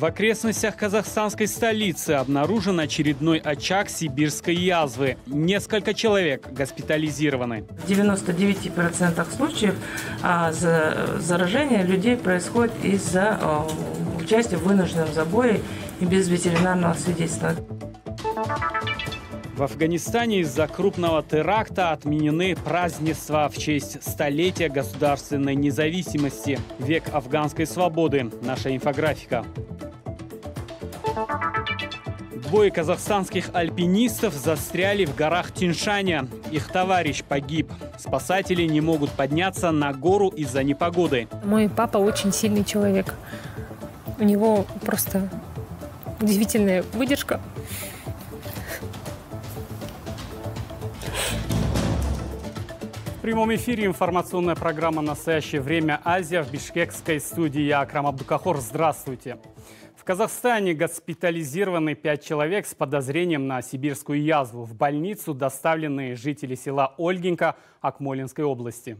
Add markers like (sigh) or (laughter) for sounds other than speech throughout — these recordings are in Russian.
В окрестностях казахстанской столицы обнаружен очередной очаг сибирской язвы. Несколько человек госпитализированы. В 99% случаев а, заражение людей происходит из-за а, участия в вынужденном забое и без ветеринарного свидетельства. В Афганистане из-за крупного теракта отменены празднества в честь столетия государственной независимости. Век афганской свободы. Наша инфографика. Двое казахстанских альпинистов застряли в горах Тиншаня. Их товарищ погиб. Спасатели не могут подняться на гору из-за непогоды. Мой папа очень сильный человек. У него просто удивительная выдержка. В прямом эфире информационная программа «Настоящее время Азия» в бишкекской студии. Я Акрам Абдукахор. Здравствуйте. В Казахстане госпитализированы пять человек с подозрением на сибирскую язву. В больницу доставлены жители села Ольгинка Акмолинской области.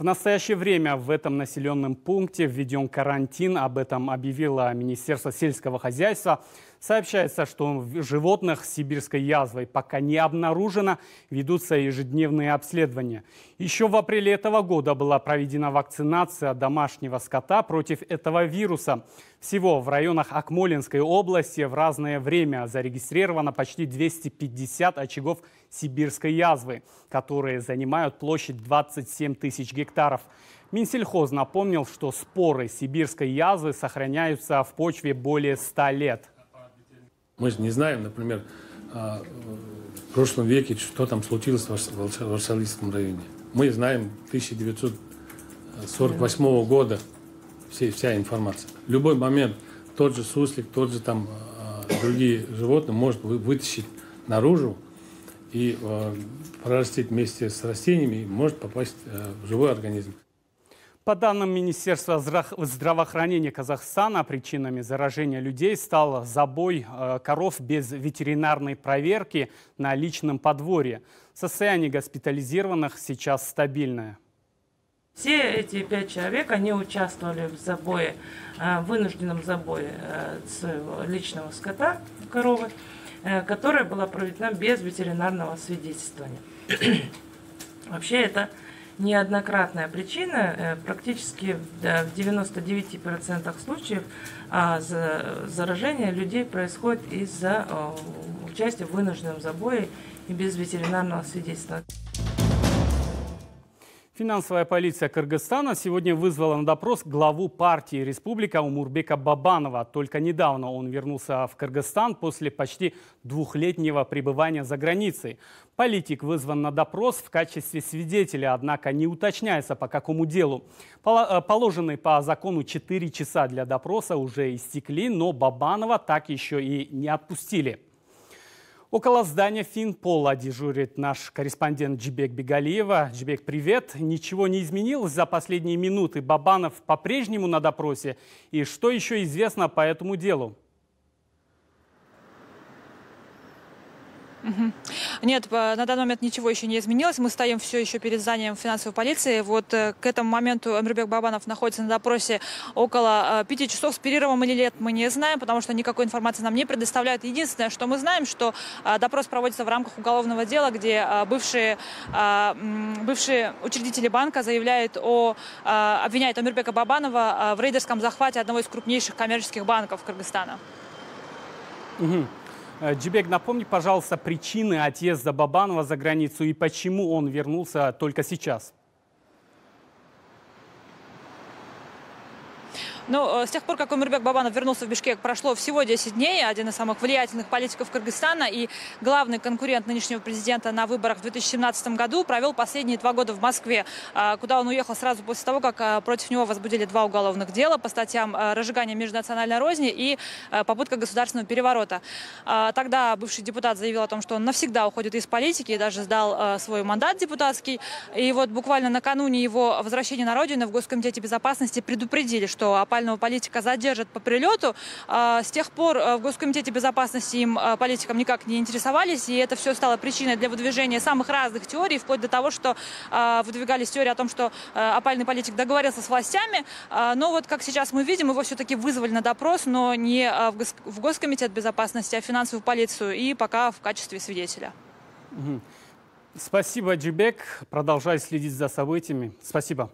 В настоящее время в этом населенном пункте введен карантин. Об этом объявило Министерство сельского хозяйства. Сообщается, что животных с сибирской язвой пока не обнаружено, ведутся ежедневные обследования. Еще в апреле этого года была проведена вакцинация домашнего скота против этого вируса. Всего в районах Акмолинской области в разное время зарегистрировано почти 250 очагов сибирской язвы, которые занимают площадь 27 тысяч гектаров. Минсельхоз напомнил, что споры сибирской язвы сохраняются в почве более 100 лет. Мы же не знаем, например, а, в прошлом веке, что там случилось в Варсалийском районе. Мы знаем 1948 года все, вся информация. В любой момент тот же суслик, тот же там а, другие животные может вытащить наружу и а, прорастить вместе с растениями, может попасть в живой организм. По данным Министерства здравоохранения Казахстана, причинами заражения людей стал забой э, коров без ветеринарной проверки на личном подворье. Состояние госпитализированных сейчас стабильное. Все эти пять человек, они участвовали в забое, э, вынужденном забое э, своего личного скота, коровы, которая была проведена без ветеринарного свидетельствования. (clears throat) Вообще это неоднократная причина, э, практически в 99% случаев а, заражение людей происходит из-за э, участия в вынужденном забое и без ветеринарного свидетельства. Финансовая полиция Кыргызстана сегодня вызвала на допрос главу партии «Республика» Умурбека Бабанова. Только недавно он вернулся в Кыргызстан после почти двухлетнего пребывания за границей. Политик вызван на допрос в качестве свидетеля, однако не уточняется по какому делу. Э, положенные по закону 4 часа для допроса уже истекли, но Бабанова так еще и не отпустили. Около здания Финпола дежурит наш корреспондент Джибек Бегалиева. Джибек, привет. Ничего не изменилось за последние минуты. Бабанов по-прежнему на допросе. И что еще известно по этому делу? Нет, на данный момент ничего еще не изменилось. Мы стоим все еще перед зданием финансовой полиции. Вот э, к этому моменту Эмрюбек Бабанов находится на допросе около э, пяти часов. С перерывом или лет мы не знаем, потому что никакой информации нам не предоставляют. Единственное, что мы знаем, что э, допрос проводится в рамках уголовного дела, где бывшие, бывшие учредители банка заявляют о, обвиняют Амирбека Бабанова в рейдерском захвате одного из крупнейших коммерческих банков Кыргызстана. Угу. Э, Джибек, напомни, пожалуйста, причины отъезда Бабанова за границу и почему он вернулся только сейчас. Ну, э, с тех пор, как Умирбек Бабанов вернулся в Бишкек, прошло всего 10 дней. Один из самых влиятельных политиков Кыргызстана и главный конкурент нынешнего президента на выборах в 2017 году провел последние два года в Москве, э, куда он уехал сразу после того, как э, против него возбудили два уголовных дела по статьям разжигания межнациональной розни и попытка государственного переворота. Тогда бывший депутат заявил о том, что он навсегда уходит из политики и даже сдал свой мандат депутатский. И вот буквально накануне его возвращения на родину в Госкомитете безопасности предупредили, что опасность опального политика задержат по прилету. С тех пор в Госкомитете безопасности им политикам никак не интересовались, и это все стало причиной для выдвижения самых разных теорий, вплоть до того, что выдвигались теории о том, что опальный политик договорился с властями. Но вот как сейчас мы видим, его все-таки вызвали на допрос, но не в Госкомитет безопасности, а в финансовую полицию, и пока в качестве свидетеля. Спасибо, Джибек. Продолжай следить за событиями. Спасибо.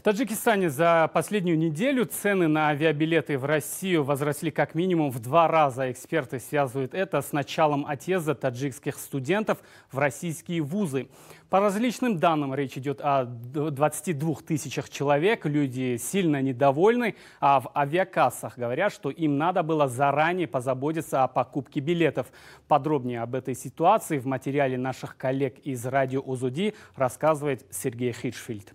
В Таджикистане за последнюю неделю цены на авиабилеты в Россию возросли как минимум в два раза. Эксперты связывают это с началом отъезда таджикских студентов в российские вузы. По различным данным речь идет о 22 тысячах человек. Люди сильно недовольны, а в авиакассах говорят, что им надо было заранее позаботиться о покупке билетов. Подробнее об этой ситуации в материале наших коллег из радио УЗУДИ рассказывает Сергей Хитшфильд.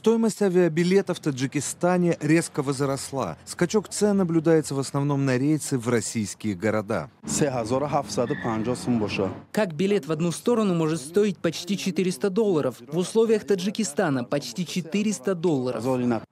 Стоимость авиабилетов в Таджикистане резко возросла. Скачок цен наблюдается в основном на рейсы в российские города. Как билет в одну сторону может стоить почти 400 долларов? В условиях Таджикистана почти 400 долларов.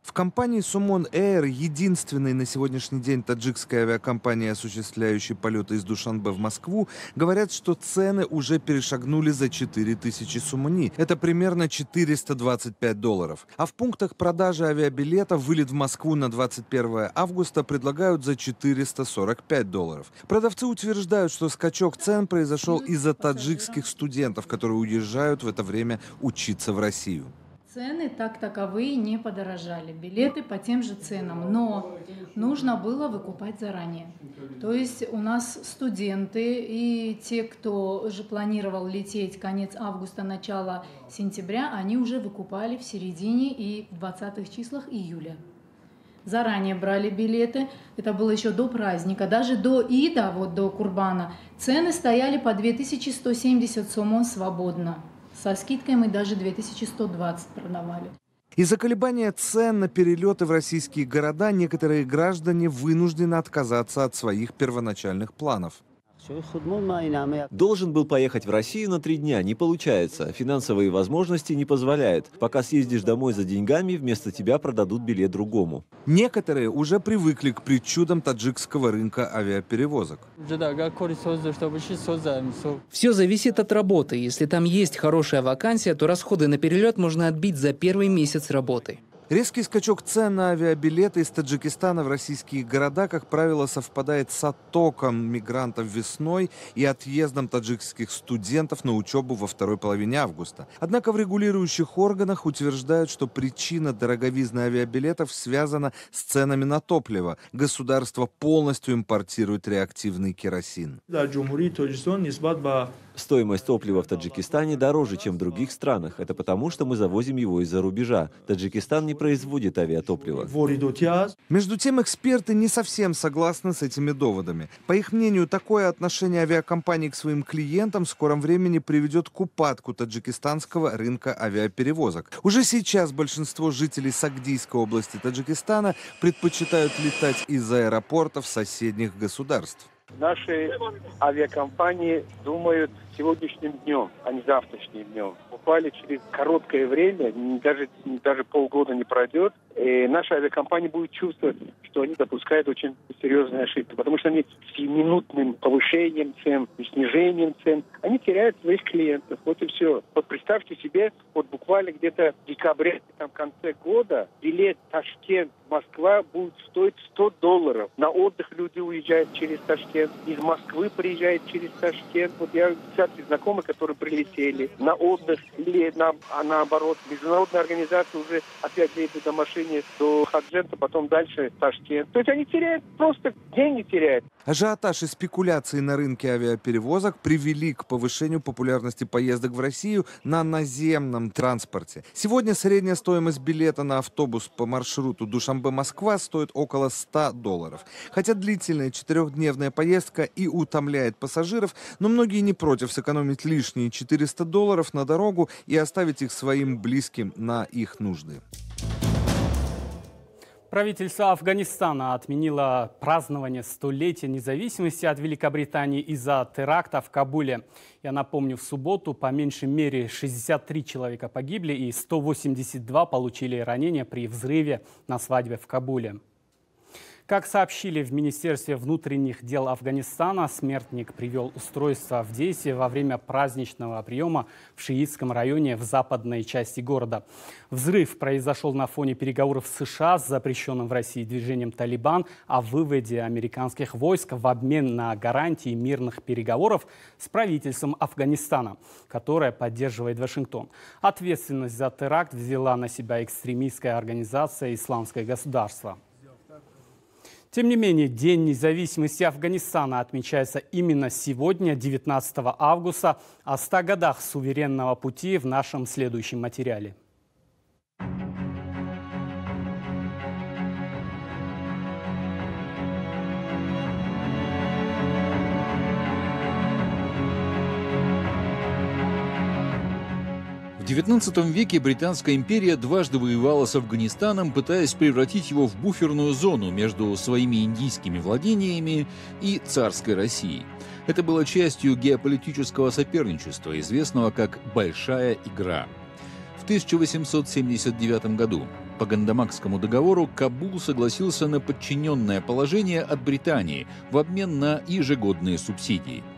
В компании Сумон Air, единственной на сегодняшний день таджикской авиакомпании, осуществляющей полеты из Душанбе в Москву, говорят, что цены уже перешагнули за 4000 сумани. Это примерно 425 долларов. А в пунктах продажи авиабилета вылет в Москву на 21 августа предлагают за 445 долларов. Продавцы утверждают, что скачок цен произошел из-за таджикских студентов, которые уезжают в это время учиться в Россию. Цены так таковые не подорожали. Билеты по тем же ценам, но нужно было выкупать заранее. То есть у нас студенты и те, кто же планировал лететь конец августа, начало сентября, они уже выкупали в середине и в 20-х числах июля. Заранее брали билеты, это было еще до праздника, даже до Ида, вот до Курбана, цены стояли по 2170 сомон свободно. Со скидкой мы даже 2120 продавали. Из-за колебания цен на перелеты в российские города некоторые граждане вынуждены отказаться от своих первоначальных планов. Должен был поехать в Россию на три дня, не получается. Финансовые возможности не позволяют. Пока съездишь домой за деньгами, вместо тебя продадут билет другому. Некоторые уже привыкли к причудам таджикского рынка авиаперевозок. Все зависит от работы. Если там есть хорошая вакансия, то расходы на перелет можно отбить за первый месяц работы. Резкий скачок цен на авиабилеты из Таджикистана в российские города, как правило, совпадает с оттоком мигрантов весной и отъездом таджикских студентов на учебу во второй половине августа. Однако в регулирующих органах утверждают, что причина дороговизны авиабилетов связана с ценами на топливо. Государство полностью импортирует реактивный керосин. Стоимость топлива в Таджикистане дороже, чем в других странах. Это потому, что мы завозим его из-за рубежа. Таджикистан не производит авиатопливо. Между тем, эксперты не совсем согласны с этими доводами. По их мнению, такое отношение авиакомпаний к своим клиентам в скором времени приведет к упадку таджикистанского рынка авиаперевозок. Уже сейчас большинство жителей Сагдийской области Таджикистана предпочитают летать из аэропортов соседних государств. Наши авиакомпании думают сегодняшним днем, а не завтрашним днем. Буквально через короткое время, даже, даже полгода не пройдет, и наша авиакомпания будет чувствовать, что они допускают очень серьезные ошибки, потому что они с минутным повышением цен, снижением цен, они теряют своих клиентов. Вот и все. Вот представьте себе, вот буквально где-то в декабре, там, в конце года, билет Ташкент Москва будет стоить 100 долларов. На отдых люди уезжают через Ташкент, из Москвы приезжают через Ташкент. Вот я десятки знакомых, которые прилетели на отдых или на, а наоборот. Международная организация уже опять едет до машине до Хаджента, потом дальше Ташкент. То есть они теряют, просто деньги теряют. Ажиотаж и спекуляции на рынке авиаперевозок привели к повышению популярности поездок в Россию на наземном транспорте. Сегодня средняя стоимость билета на автобус по маршруту Душамбе-Москва стоит около 100 долларов. Хотя длительная четырехдневная поездка и утомляет пассажиров, но многие не против сэкономить лишние 400 долларов на дорогу и оставить их своим близким на их нужды. Правительство Афганистана отменило празднование столетия независимости от Великобритании из-за теракта в Кабуле. Я напомню, в субботу по меньшей мере 63 человека погибли и 182 получили ранения при взрыве на свадьбе в Кабуле. Как сообщили в Министерстве внутренних дел Афганистана, смертник привел устройство в действие во время праздничного приема в шиитском районе в западной части города. Взрыв произошел на фоне переговоров США с запрещенным в России движением «Талибан» о выводе американских войск в обмен на гарантии мирных переговоров с правительством Афганистана, которое поддерживает Вашингтон. Ответственность за теракт взяла на себя экстремистская организация «Исламское государство». Тем не менее, День независимости Афганистана отмечается именно сегодня, 19 августа, о 100 годах суверенного пути в нашем следующем материале. XIX веке Британская империя дважды воевала с Афганистаном, пытаясь превратить его в буферную зону между своими индийскими владениями и царской Россией. Это было частью геополитического соперничества, известного как «большая игра». В 1879 году по Гандамакскому договору Кабул согласился на подчиненное положение от Британии в обмен на ежегодные субсидии –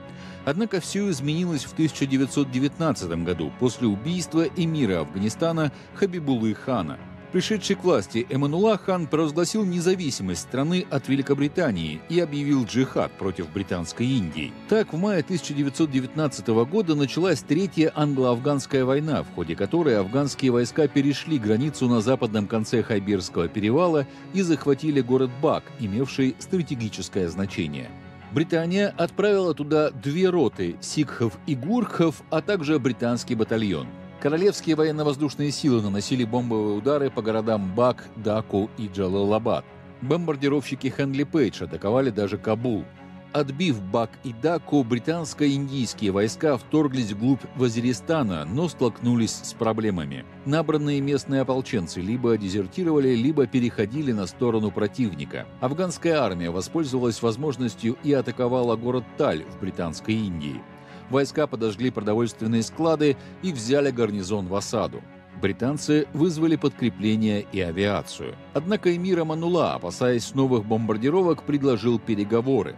Однако все изменилось в 1919 году после убийства эмира Афганистана Хабибулы хана. Пришедший к власти Эмманула хан провозгласил независимость страны от Великобритании и объявил джихад против Британской Индии. Так, в мае 1919 года началась Третья англо-афганская война, в ходе которой афганские войска перешли границу на западном конце Хайберского перевала и захватили город Бак, имевший стратегическое значение. Британия отправила туда две роты сикхов и гурхов, а также британский батальон. Королевские военно-воздушные силы наносили бомбовые удары по городам Бак, Даку и Джалалабад. Бомбардировщики Хенли Пейдж атаковали даже Кабул – Отбив Бак и Даку, британско-индийские войска вторглись вглубь Вазиристана, но столкнулись с проблемами. Набранные местные ополченцы либо дезертировали, либо переходили на сторону противника. Афганская армия воспользовалась возможностью и атаковала город Таль в Британской Индии. Войска подожгли продовольственные склады и взяли гарнизон в осаду. Британцы вызвали подкрепление и авиацию. Однако эмир Аманула, опасаясь новых бомбардировок, предложил переговоры.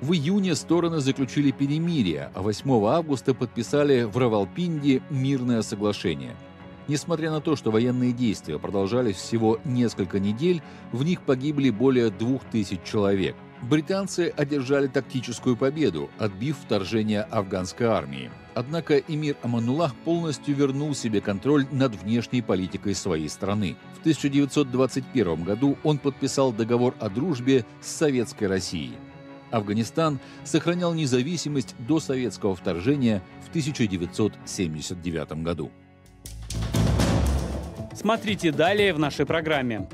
В июне стороны заключили перемирие, а 8 августа подписали в Равалпинде мирное соглашение. Несмотря на то, что военные действия продолжались всего несколько недель, в них погибли более двух тысяч человек. Британцы одержали тактическую победу, отбив вторжение афганской армии. Однако эмир Амануллах полностью вернул себе контроль над внешней политикой своей страны. В 1921 году он подписал договор о дружбе с Советской Россией – Афганистан сохранял независимость до советского вторжения в 1979 году. Смотрите далее в нашей программе.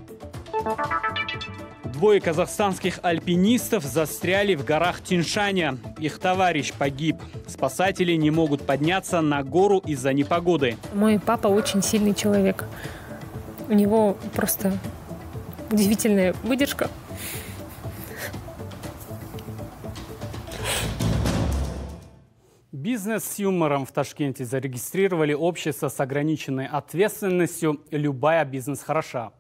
Двое казахстанских альпинистов застряли в горах Тиншаня. Их товарищ погиб. Спасатели не могут подняться на гору из-за непогоды. Мой папа очень сильный человек. У него просто удивительная выдержка. Бизнес с юмором в Ташкенте зарегистрировали общество с ограниченной ответственностью «Любая бизнес хороша».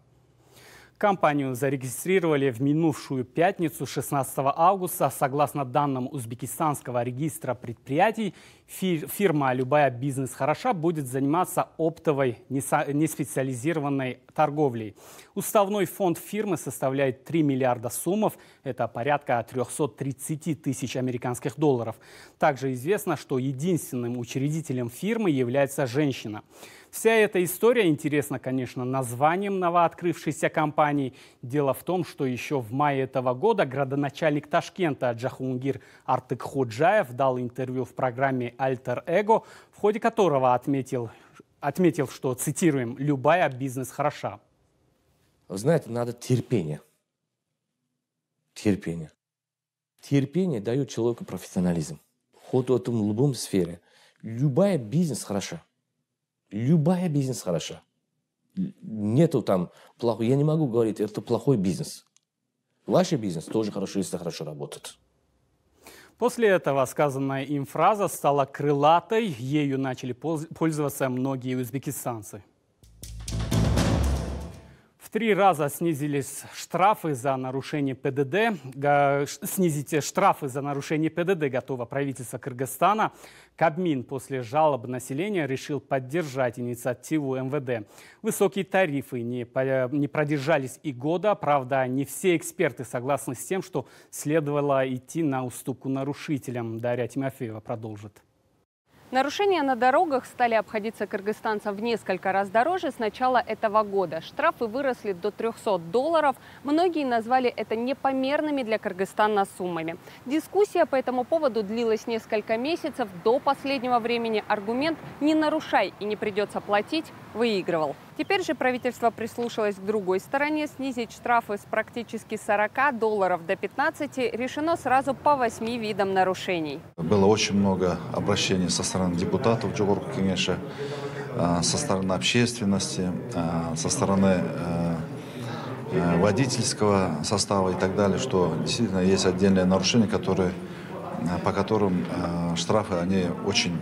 Компанию зарегистрировали в минувшую пятницу 16 августа. Согласно данным Узбекистанского регистра предприятий, фирма «Любая бизнес хороша» будет заниматься оптовой неспециализированной торговлей. Уставной фонд фирмы составляет 3 миллиарда суммов, это порядка 330 тысяч американских долларов. Также известно, что единственным учредителем фирмы является женщина. Вся эта история интересна, конечно, названием новооткрывшейся компании. Дело в том, что еще в мае этого года градоначальник Ташкента Джахунгир Артык Ходжаев дал интервью в программе «Альтер Эго», в ходе которого отметил, отметил, что, цитируем, «любая бизнес хороша». Вы знаете, надо терпение. Терпение. Терпение дает человеку профессионализм. Хоть в этом любом сфере. Любая бизнес хороша. Любая бизнес хороша. нету там плохого. Я не могу говорить, это плохой бизнес. Ваш бизнес тоже хорошо, если хорошо работает. После этого сказанная им фраза стала крылатой, ею начали пользоваться многие узбекистанцы три раза снизились штрафы за нарушение ПДД. Снизить штрафы за нарушение ПДД готово правительство Кыргызстана. Кабмин после жалоб населения решил поддержать инициативу МВД. Высокие тарифы не, не продержались и года. Правда, не все эксперты согласны с тем, что следовало идти на уступку нарушителям. Дарья Тимофеева продолжит. Нарушения на дорогах стали обходиться кыргызстанцам в несколько раз дороже с начала этого года. Штрафы выросли до 300 долларов. Многие назвали это непомерными для Кыргызстана суммами. Дискуссия по этому поводу длилась несколько месяцев. До последнего времени аргумент «не нарушай и не придется платить» выигрывал. Теперь же правительство прислушалось к другой стороне. Снизить штрафы с практически 40 долларов до 15 решено сразу по 8 видам нарушений. Было очень много обращений со стороны депутатов Джогорку Кенеша, э, со стороны общественности, э, со стороны э, водительского состава и так далее, что действительно есть отдельные нарушения, которые, по которым штрафы они очень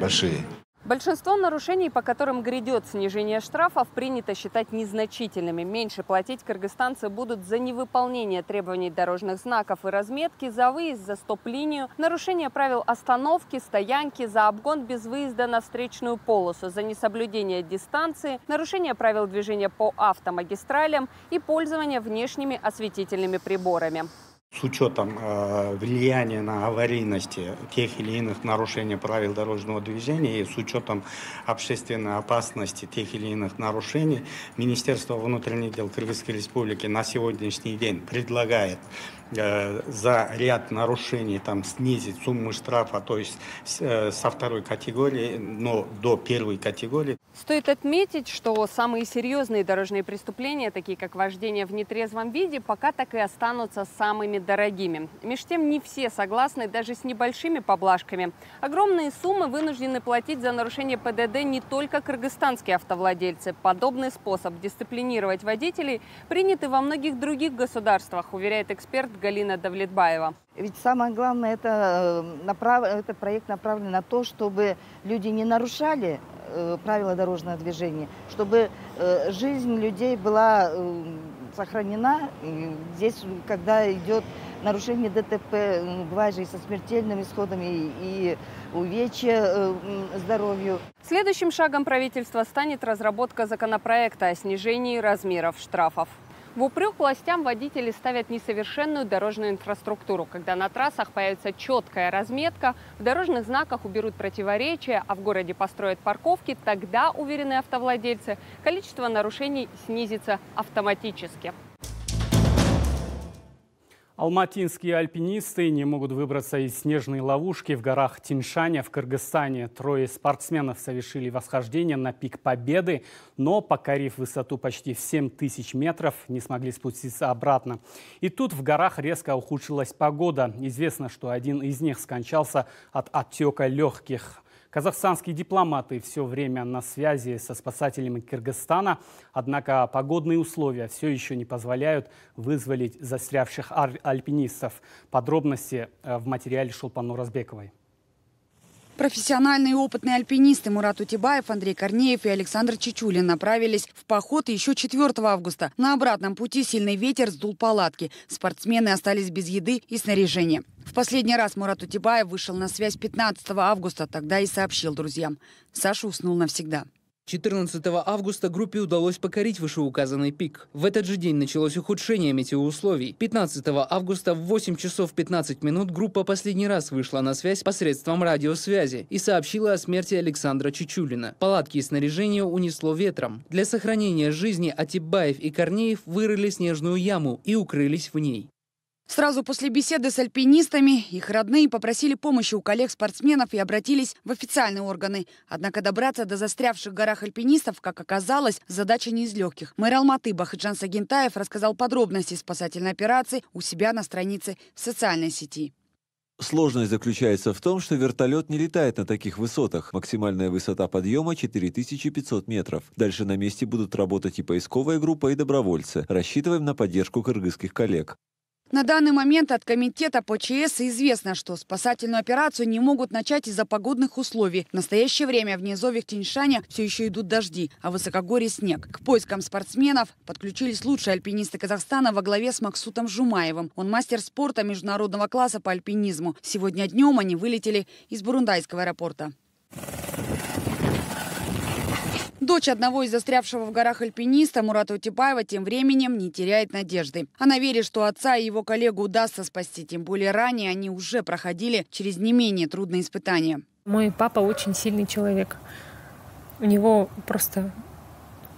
большие. Большинство нарушений, по которым грядет снижение штрафов, принято считать незначительными. Меньше платить кыргызстанцы будут за невыполнение требований дорожных знаков и разметки, за выезд за стоп-линию, нарушение правил остановки, стоянки, за обгон без выезда на встречную полосу, за несоблюдение дистанции, нарушение правил движения по автомагистралям и пользование внешними осветительными приборами с учетом э, влияния на аварийности тех или иных нарушений правил дорожного движения и с учетом общественной опасности тех или иных нарушений, Министерство внутренних дел Кыргызской Республики на сегодняшний день предлагает за ряд нарушений там снизить сумму штрафа, то есть э, со второй категории, но до первой категории. Стоит отметить, что самые серьезные дорожные преступления, такие как вождение в нетрезвом виде, пока так и останутся самыми дорогими. Меж тем, не все согласны даже с небольшими поблажками. Огромные суммы вынуждены платить за нарушение ПДД не только кыргызстанские автовладельцы. Подобный способ дисциплинировать водителей принят и во многих других государствах, уверяет эксперт Галина Давлетбаева. Ведь самое главное, это, э, направ... этот проект направлен на то, чтобы люди не нарушали э, правила дорожного движения, чтобы э, жизнь людей была сохранена. И здесь, когда идет нарушение ДТП, бывает же и со смертельными исходами, и увечья здоровью. Следующим шагом правительства станет разработка законопроекта о снижении размеров штрафов. В упрек властям водители ставят несовершенную дорожную инфраструктуру. Когда на трассах появится четкая разметка, в дорожных знаках уберут противоречия, а в городе построят парковки, тогда, уверены автовладельцы, количество нарушений снизится автоматически. Алматинские альпинисты не могут выбраться из снежной ловушки в горах Тиншаня в Кыргызстане. Трое спортсменов совершили восхождение на пик Победы, но, покорив высоту почти в 7 тысяч метров, не смогли спуститься обратно. И тут в горах резко ухудшилась погода. Известно, что один из них скончался от отека легких. Казахстанские дипломаты все время на связи со спасателями Кыргызстана, однако погодные условия все еще не позволяют вызволить застрявших альпинистов. Подробности э, в материале Шулпану Разбековой. Профессиональные и опытные альпинисты Мурат Утибаев, Андрей Корнеев и Александр Чечулин направились в поход еще 4 августа. На обратном пути сильный ветер сдул палатки. Спортсмены остались без еды и снаряжения. В последний раз Мурат Утибаев вышел на связь 15 августа, тогда и сообщил друзьям. Саша уснул навсегда. 14 августа группе удалось покорить вышеуказанный пик. В этот же день началось ухудшение метеоусловий. 15 августа в 8 часов 15 минут группа последний раз вышла на связь посредством радиосвязи и сообщила о смерти Александра Чечулина. Палатки и снаряжение унесло ветром. Для сохранения жизни Атибаев и Корнеев вырыли снежную яму и укрылись в ней. Сразу после беседы с альпинистами их родные попросили помощи у коллег-спортсменов и обратились в официальные органы. Однако добраться до застрявших в горах альпинистов, как оказалось, задача не из легких. Мэр Алматы Бахыджан Сагентаев рассказал подробности спасательной операции у себя на странице в социальной сети. Сложность заключается в том, что вертолет не летает на таких высотах. Максимальная высота подъема 4500 метров. Дальше на месте будут работать и поисковая группа, и добровольцы. Рассчитываем на поддержку кыргызских коллег. На данный момент от комитета по ЧС известно, что спасательную операцию не могут начать из-за погодных условий. В настоящее время в низовьях Тиньшаня все еще идут дожди, а в высокогорье снег. К поискам спортсменов подключились лучшие альпинисты Казахстана во главе с Максутом Жумаевым. Он мастер спорта международного класса по альпинизму. Сегодня днем они вылетели из Бурундайского аэропорта. Дочь одного из застрявшего в горах альпиниста Мурата Утипаева тем временем не теряет надежды. Она верит, что отца и его коллегу удастся спасти, тем более ранее они уже проходили через не менее трудные испытания. Мой папа очень сильный человек. У него просто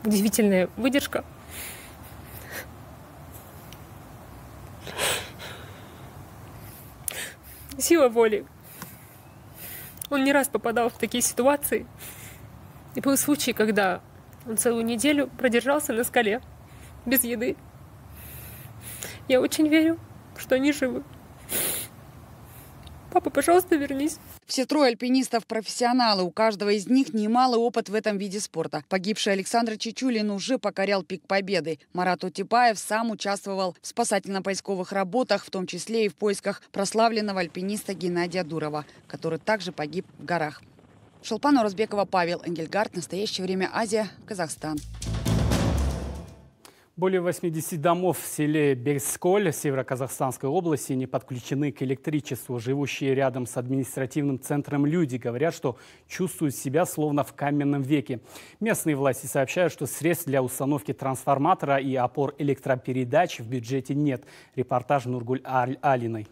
удивительная выдержка. Сила воли. Он не раз попадал в такие ситуации, и был случай, когда он целую неделю продержался на скале, без еды. Я очень верю, что они живы. Папа, пожалуйста, вернись. Все трое альпинистов – профессионалы. У каждого из них немалый опыт в этом виде спорта. Погибший Александр Чечулин уже покорял пик победы. Марат Утипаев сам участвовал в спасательно-поисковых работах, в том числе и в поисках прославленного альпиниста Геннадия Дурова, который также погиб в горах. Шелпан Уразбекова, Павел Энгельгард. Настоящее время Азия, Казахстан. Более 80 домов в селе Бельсколь Северо-Казахстанской области не подключены к электричеству. Живущие рядом с административным центром люди говорят, что чувствуют себя словно в каменном веке. Местные власти сообщают, что средств для установки трансформатора и опор электропередач в бюджете нет. Репортаж Нургуль Алиной.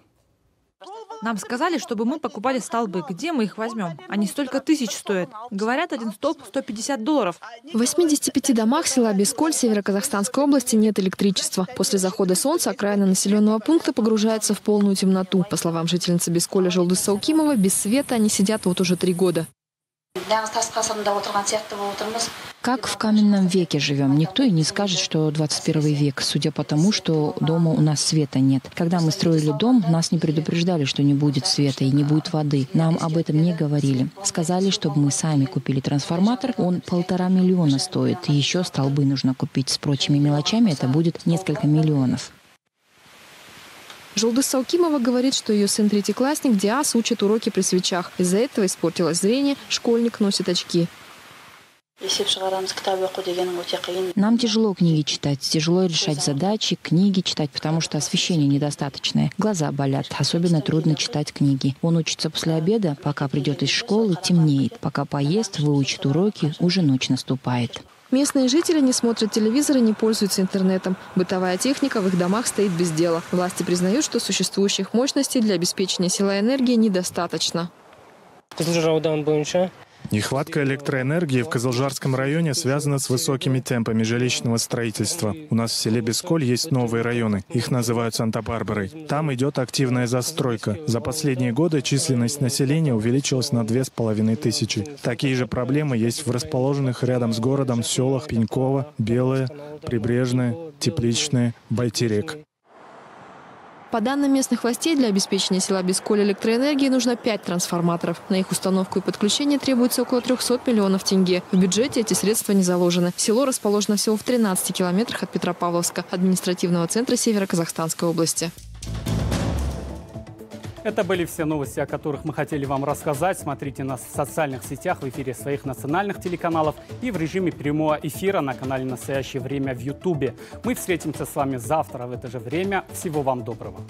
Нам сказали, чтобы мы покупали столбы. Где мы их возьмем? Они столько тысяч стоят. Говорят, один столб 150 долларов. В 85 домах села Бесколь Северо-Казахстанской области нет электричества. После захода солнца окраина населенного пункта погружается в полную темноту. По словам жительницы Бесколя Жолды Саукимова, без света они сидят вот уже три года. Как в каменном веке живем. Никто и не скажет, что 21 век, судя по тому, что дома у нас света нет. Когда мы строили дом, нас не предупреждали, что не будет света и не будет воды. Нам об этом не говорили. Сказали, чтобы мы сами купили трансформатор. Он полтора миллиона стоит. Еще столбы нужно купить. С прочими мелочами это будет несколько миллионов. Жулдыс Саукимова говорит, что ее сын третьеклассник Диас учит уроки при свечах. Из-за этого испортилось зрение, школьник носит очки. Нам тяжело книги читать, тяжело решать задачи, книги читать, потому что освещение недостаточное. Глаза болят, особенно трудно читать книги. Он учится после обеда, пока придет из школы, темнеет. Пока поест, выучит уроки, уже ночь наступает. Местные жители не смотрят телевизор и не пользуются интернетом. Бытовая техника в их домах стоит без дела. Власти признают, что существующих мощностей для обеспечения села энергии недостаточно. Нехватка электроэнергии в Козылжарском районе связана с высокими темпами жилищного строительства. У нас в селе Бесколь есть новые районы. Их называют Санта-Барбарой. Там идет активная застройка. За последние годы численность населения увеличилась на две с половиной тысячи. Такие же проблемы есть в расположенных рядом с городом селах Пенькова, Белое, Прибрежное, Тепличное, Байтерек. По данным местных властей, для обеспечения села Бесколь электроэнергии нужно 5 трансформаторов. На их установку и подключение требуется около 300 миллионов тенге. В бюджете эти средства не заложены. Село расположено всего в 13 километрах от Петропавловска, административного центра Северо-Казахстанской области. Это были все новости, о которых мы хотели вам рассказать. Смотрите нас в социальных сетях, в эфире своих национальных телеканалов и в режиме прямого эфира на канале «Настоящее время» в Ютубе. Мы встретимся с вами завтра в это же время. Всего вам доброго.